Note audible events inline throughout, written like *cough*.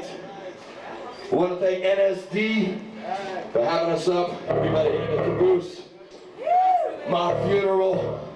I want to thank NSD for having us up. Everybody at the caboose. My funeral.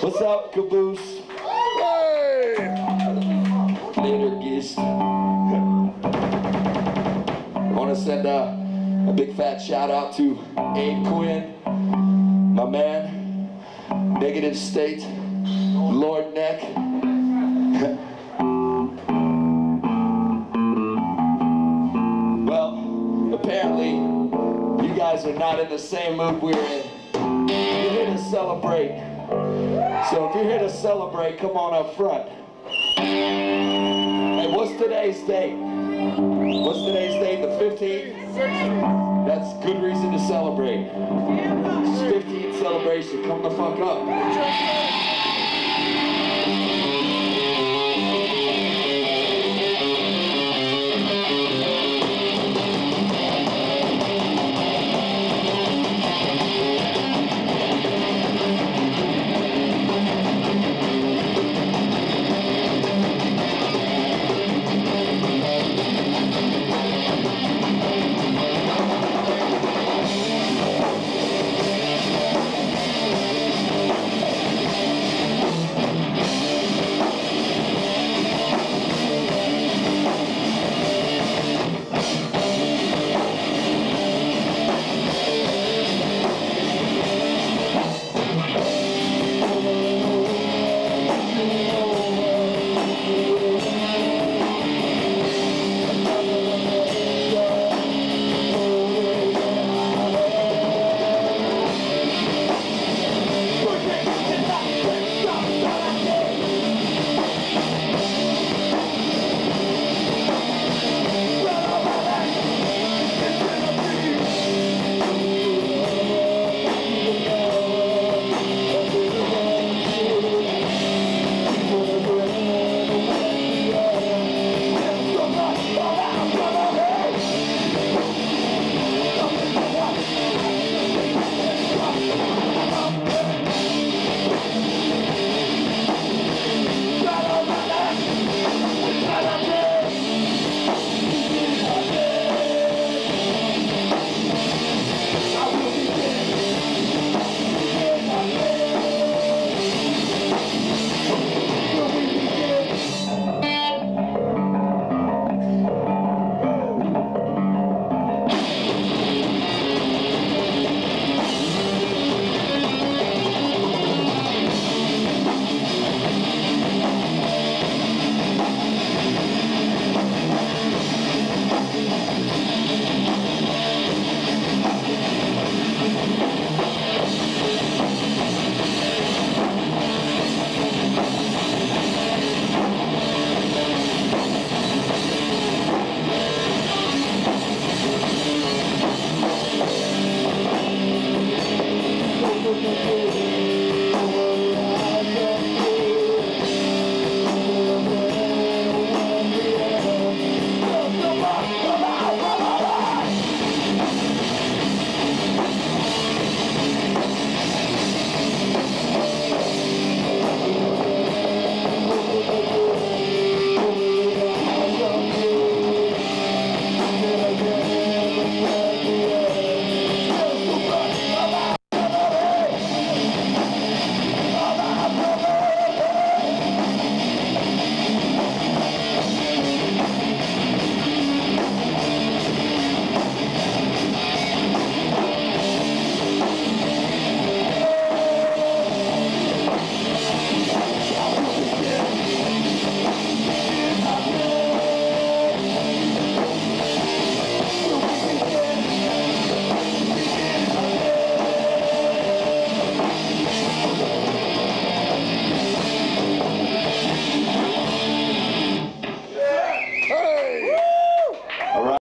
What's up, caboose? Later, guest. I want to send a, a big fat shout out to Abe Quinn, my man, Negative State, Lord Neck. *laughs* well, apparently, you guys are not in the same mood we're in. You're here to celebrate. So if you're here to celebrate, come on up front. Hey, what's today's date? What's today's date? The 15th? That's good reason to celebrate. It's 15th celebration. Come the fuck up.